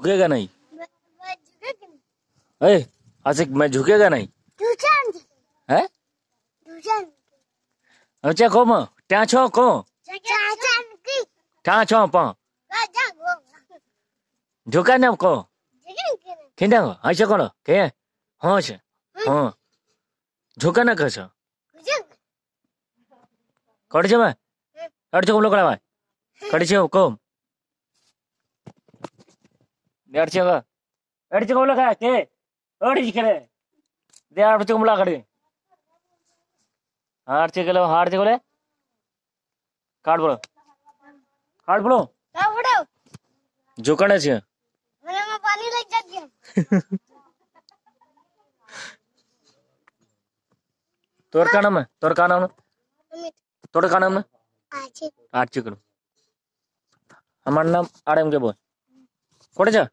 झुकेगा नहीं? अरे आशिक मैं झुकेगा नहीं? है? अच्छा खोम त्या छो को त्या छो पा। झुका ना को। खिंदा को। अच्छा कोण के? हाँ छे हाँ। झुका ना कस कड़ जमा कड़ जो कोम लोकड़ा भाई। कड़ जो कोम ಎಡ್ಚಗ ಎಡ್ಚಗ ಹೋಗ್ಲಕ ಆಯ್ತೆ ಓಡಿಜಿಕಡೆ ದೇ ಆಡ್ಬಿಡ್ತಿ ಕುಂಬಳ ಕಡೆ ಆಡ್ತಿಗಲ ಹಾಡ್ತಿಗಲೆ ಕಾಡ್ಬಿಡು ಕಾಡ್ಬಿಡು જોકણ છે પાણી લઈ જજે તોરકા નામ તોરકા નામ તોડકા નામ આચી આચી કરું અમાર નામ આડમ કે બોલ કોડે જા